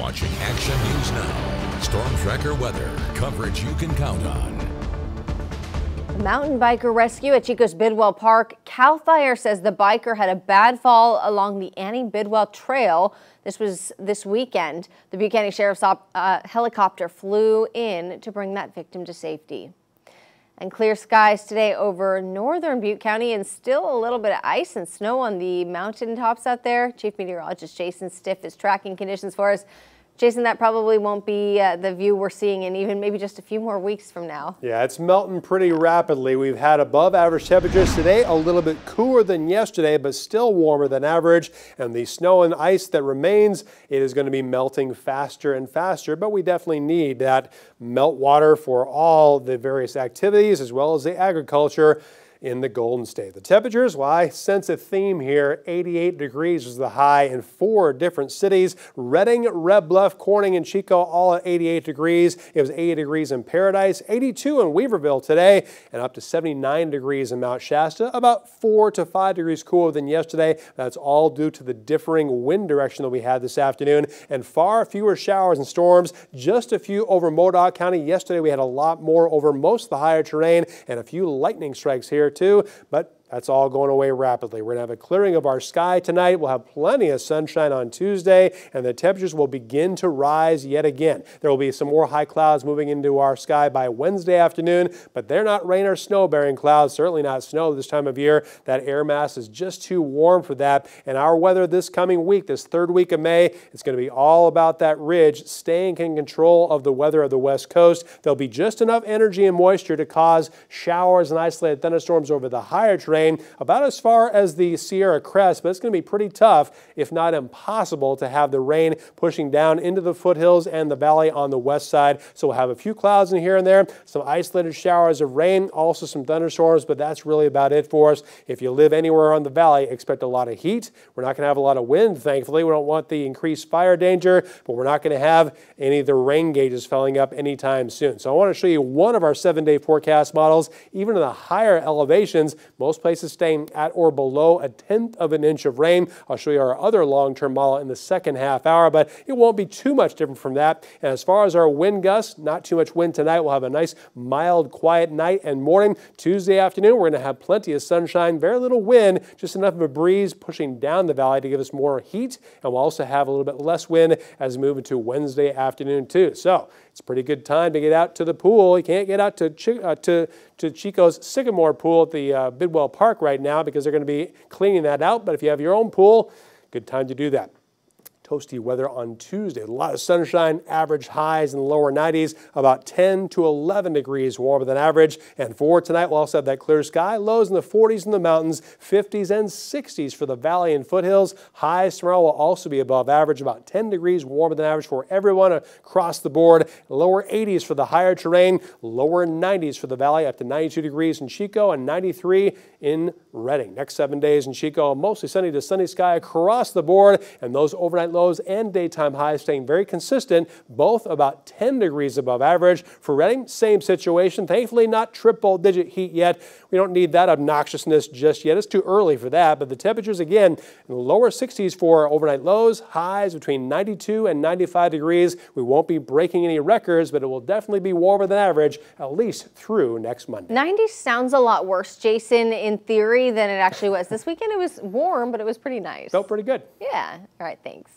watching Action News Now. Storm Tracker weather, coverage you can count on. Mountain biker rescue at Chico's Bidwell Park. CAL FIRE says the biker had a bad fall along the Annie Bidwell Trail. This was this weekend. The County Sheriff's uh, helicopter flew in to bring that victim to safety. And clear skies today over northern Butte County and still a little bit of ice and snow on the mountain tops out there. Chief Meteorologist Jason Stiff is tracking conditions for us. Jason, that probably won't be uh, the view we're seeing in even maybe just a few more weeks from now. Yeah, it's melting pretty rapidly. We've had above average temperatures today, a little bit cooler than yesterday, but still warmer than average. And the snow and ice that remains, it is going to be melting faster and faster. But we definitely need that melt water for all the various activities as well as the agriculture in the Golden State. The temperatures, well, I sense a theme here. 88 degrees was the high in four different cities. Redding, Red Bluff, Corning, and Chico all at 88 degrees. It was 80 degrees in Paradise, 82 in Weaverville today, and up to 79 degrees in Mount Shasta, about 4 to 5 degrees cooler than yesterday. That's all due to the differing wind direction that we had this afternoon, and far fewer showers and storms, just a few over Modoc County. Yesterday we had a lot more over most of the higher terrain, and a few lightning strikes here too, but that's all going away rapidly. We're going to have a clearing of our sky tonight. We'll have plenty of sunshine on Tuesday, and the temperatures will begin to rise yet again. There will be some more high clouds moving into our sky by Wednesday afternoon, but they're not rain or snow bearing clouds, certainly not snow this time of year. That air mass is just too warm for that. And our weather this coming week, this third week of May, it's going to be all about that ridge staying in control of the weather of the west coast. There'll be just enough energy and moisture to cause showers and isolated thunderstorms over the higher terrain about as far as the Sierra Crest, but it's going to be pretty tough, if not impossible, to have the rain pushing down into the foothills and the valley on the west side. So we'll have a few clouds in here and there, some isolated showers of rain, also some thunderstorms, but that's really about it for us. If you live anywhere on the valley, expect a lot of heat. We're not going to have a lot of wind, thankfully. We don't want the increased fire danger, but we're not going to have any of the rain gauges filling up anytime soon. So I want to show you one of our seven-day forecast models. Even in the higher elevations, most places places at or below a tenth of an inch of rain. I'll show you our other long-term model in the second half hour, but it won't be too much different from that. And as far as our wind gusts, not too much wind tonight. We'll have a nice, mild, quiet night and morning. Tuesday afternoon, we're going to have plenty of sunshine, very little wind, just enough of a breeze pushing down the valley to give us more heat. And we'll also have a little bit less wind as we move into Wednesday afternoon too. So it's a pretty good time to get out to the pool. You can't get out to, uh, to, to Chico's Sycamore Pool at the uh, Bidwell Park right now because they're going to be cleaning that out. But if you have your own pool, good time to do that toasty weather on Tuesday. A lot of sunshine, average highs in the lower 90s, about 10 to 11 degrees warmer than average. And for tonight, we'll also have that clear sky, lows in the 40s in the mountains, 50s and 60s for the valley and foothills. Highs tomorrow will also be above average, about 10 degrees warmer than average for everyone across the board. Lower 80s for the higher terrain, lower 90s for the valley, up to 92 degrees in Chico and 93 in Redding. Next seven days in Chico, mostly sunny to sunny sky across the board, and those overnight lows and daytime highs staying very consistent, both about 10 degrees above average. For Redding, same situation. Thankfully, not triple digit heat yet. We don't need that obnoxiousness just yet. It's too early for that, but the temperatures again in the lower 60s for overnight lows, highs between 92 and 95 degrees. We won't be breaking any records, but it will definitely be warmer than average, at least through next Monday. 90 sounds a lot worse, Jason, in theory than it actually was. This weekend it was warm, but it was pretty nice. Felt pretty good. Yeah. All right, thanks.